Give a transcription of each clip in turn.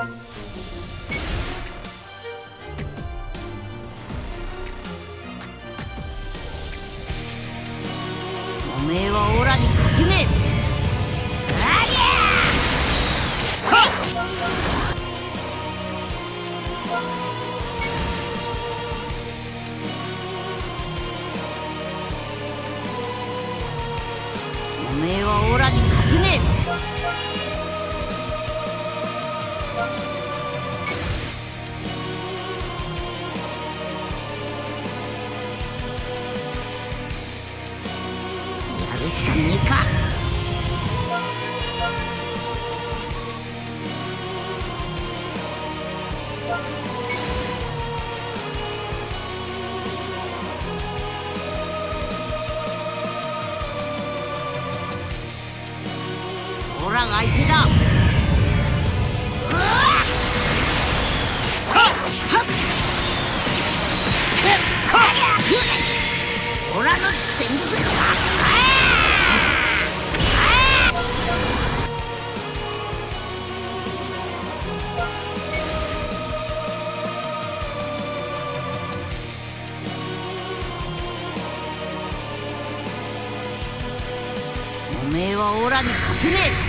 おめえはオラに勝てねえ。おめえはオラに勝てねえ。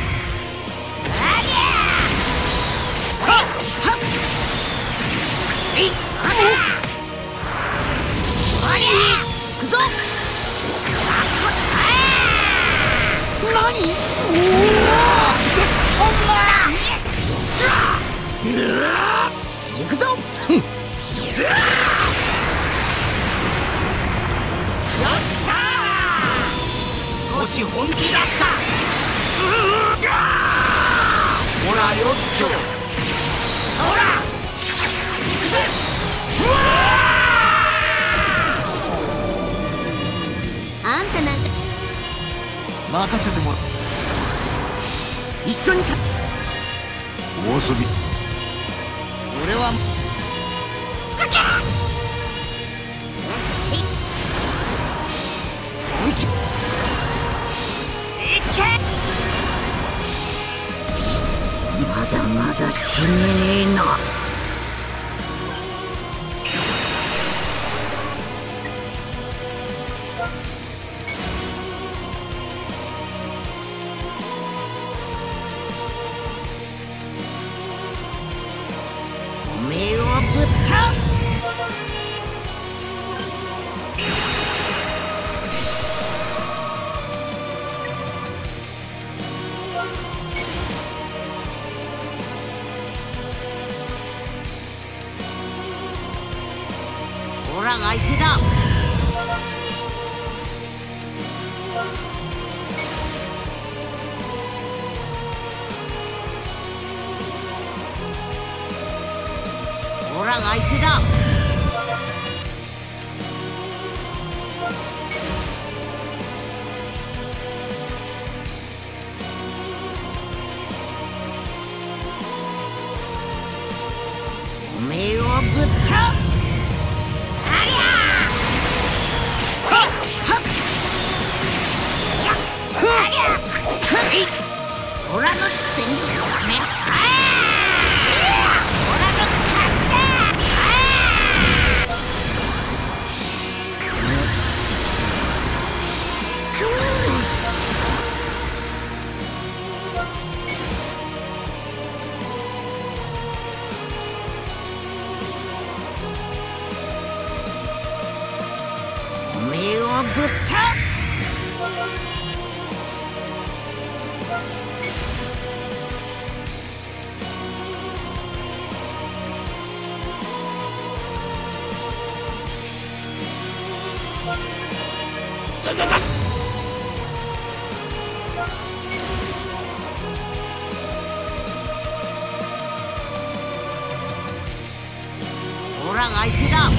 よっとそら行くぜあんたなんか任せてもら一緒にか。お遊びだまだ死ねねえな。おめえをぶっ倒す。オラが相手だオラが相手だおめえをぶっ倒す！オラが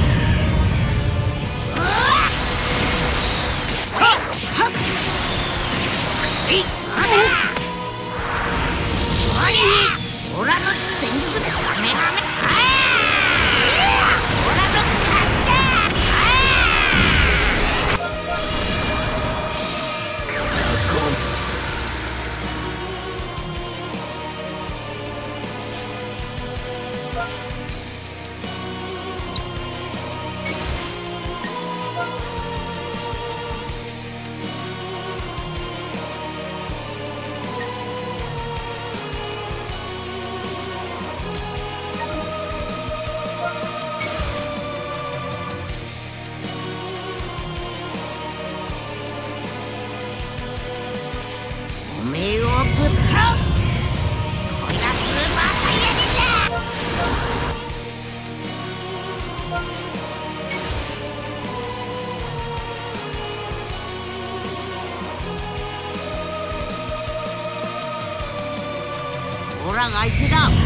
倒すこが相手だ。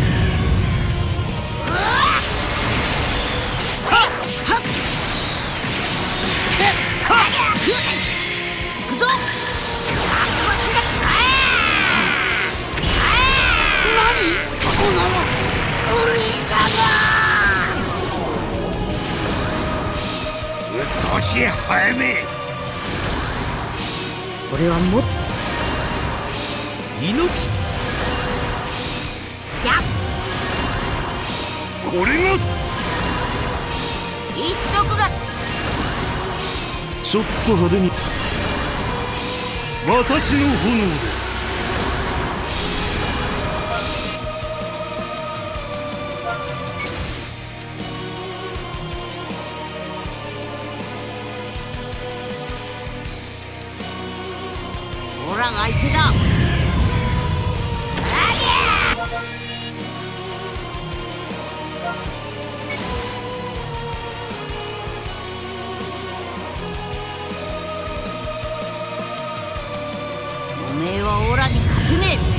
早め。これはもっ猪木。じゃこれが。一徳が。ちょっと派手に。私の炎で。めはオラに勝てねえ。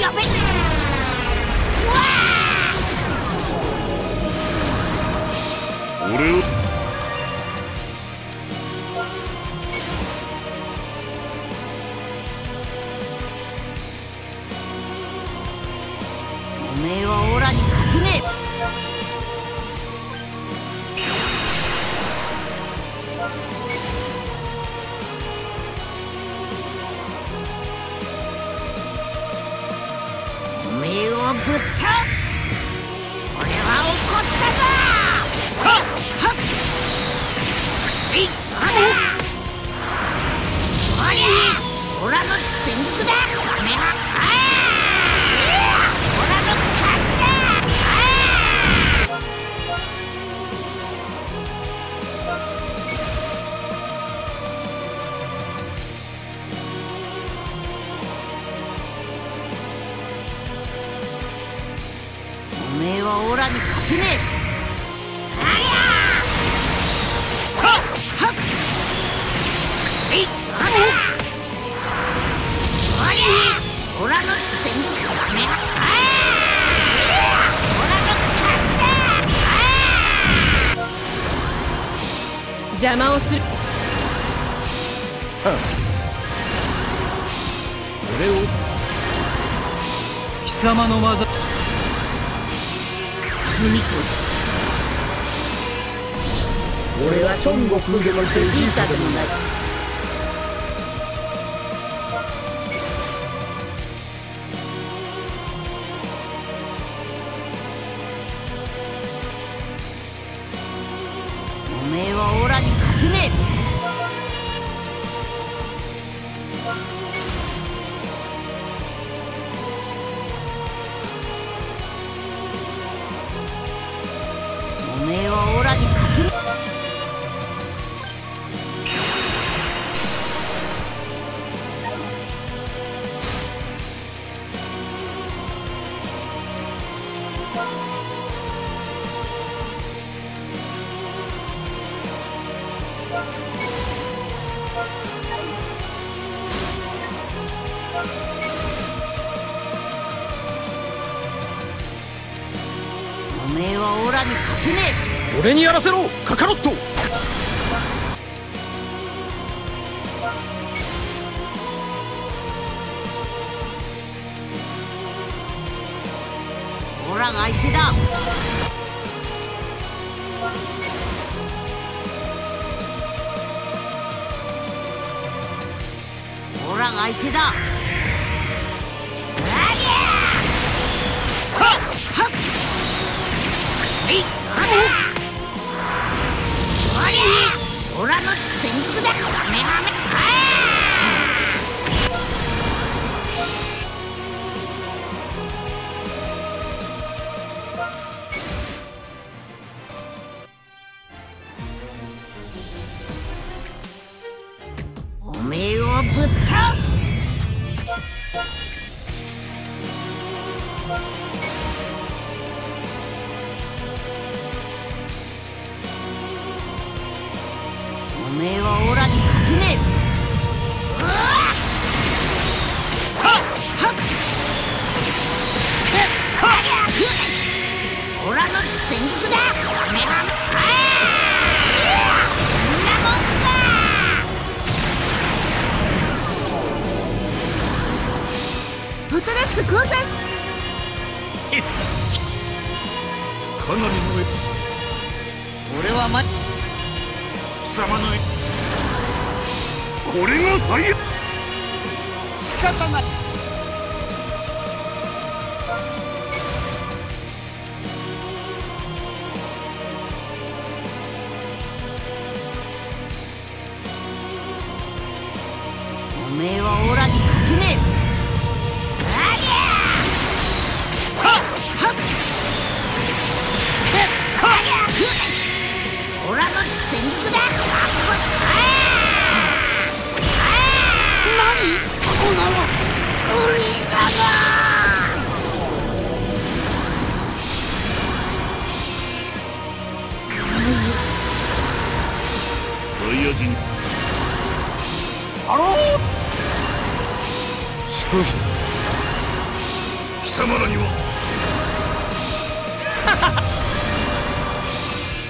やべ俺を。めえをぶっ倒す。俺は怒ったぞ。様の技。罪と俺は孫悟空でもベジータでもない。俺にやらせろカカロット。オラが相手だ。オラが相手だ。はっはっ。オラの全力だ。カメハメ。おめえはオラに勝てねえ。オラの全力だ。カメハメああそんなもんか。おとなしく交際しか。なりの俺はま貴様のこれが最悪。仕方ない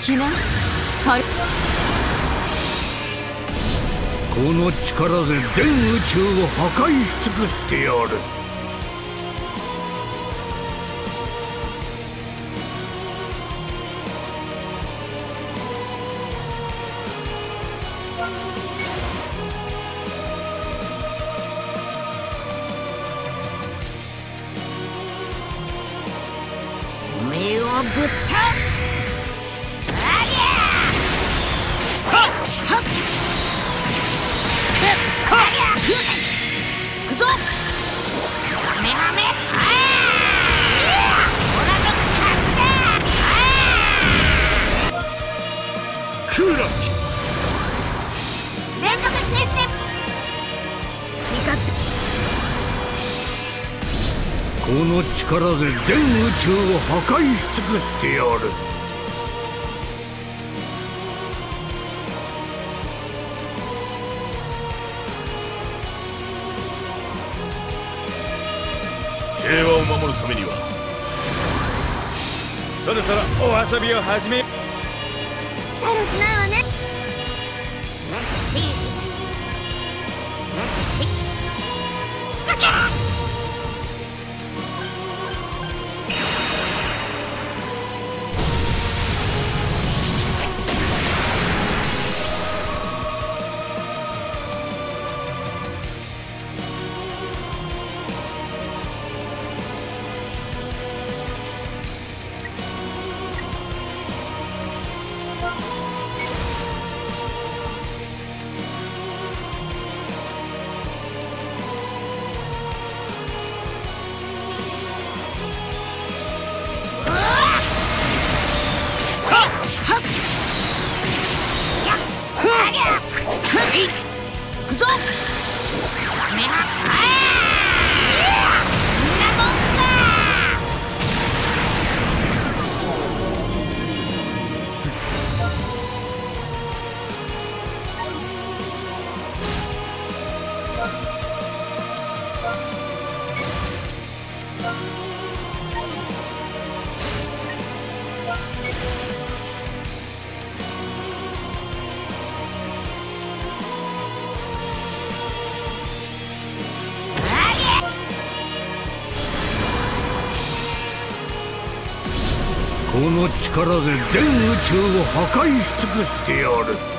避難この力で全宇宙を破壊し尽くしてやる。をぶっ倒すありゃはっはっくっありゃくぞカメハメああオラの勝ちだあクーラーこの力で全宇宙を破壊し尽くしてやる。平和を守るためには。そろそろお遊びを始め楽しないわね。メッシメッシはけ力で全宇宙を破壊し尽くしてやる。